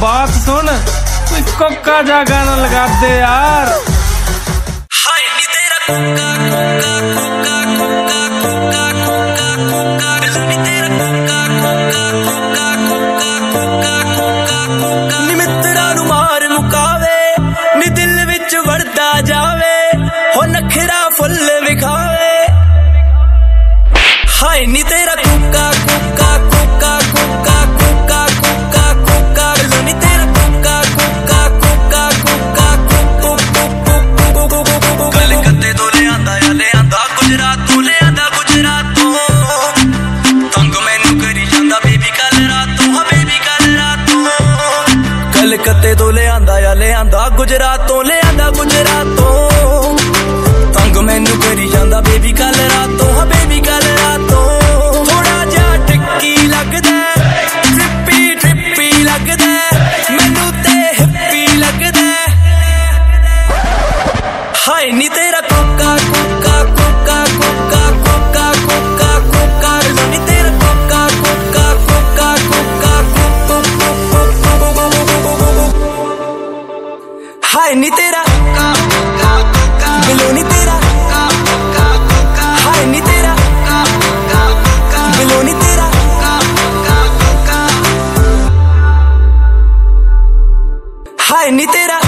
बात सुन कोई कोका जा गाना लगा दे यार। हाय नी तेरा ਹਾਏ ਨੀ ਤੇਰਾ ਕੋਕਾ ਕੋਕਾ ਕੋਕਾ ਕੋਕਾ ਕੋਕਾ ਕੋਕਾ ਕੋਕਾ ਨੀ ਤੇਰਾ ਕੋਕਾ ਕੋਕਾ ਕੋਕਾ ਕੋਕਾ ਕੋਕਾ ਕਲਕੱਤੇ ਤੋਂ ਲਿਆਂਦਾ ਆ ਲਿਆਂਦਾ ਗੁਜਰਾਤ ਤੋਂ ਲਿਆਂਦਾ ਗੁਜਰਾਤ ਤੋਂ ਤੰਗ ਮੈਨੂੰ ਕਰੀ ਜਾਂਦਾ ਬੇਬੀ ਕੱਲ ਰਾਤੋਂ ਹਾਂ ਬੇਬੀ ਕੱਲ ਰਾਤੋਂ ਕਲਕੱਤੇ ਤੋਂ ਲਿਆਂਦਾ ਆ ਲਿਆਂਦਾ ਗੁਜਰਾਤ ਤੋਂ ਲਿਆਂਦਾ ਗੁਜਰਾਤ হাই নিতেরা কোকা কোকা কোকা কোকা কোকা কোকা কোকা নিতেরা কোকা কোকা কোকা কোকা হাই নিতেরা বিলোনি তেরা হাই নিতেরা বিলোনি তেরা হাই নিতেরা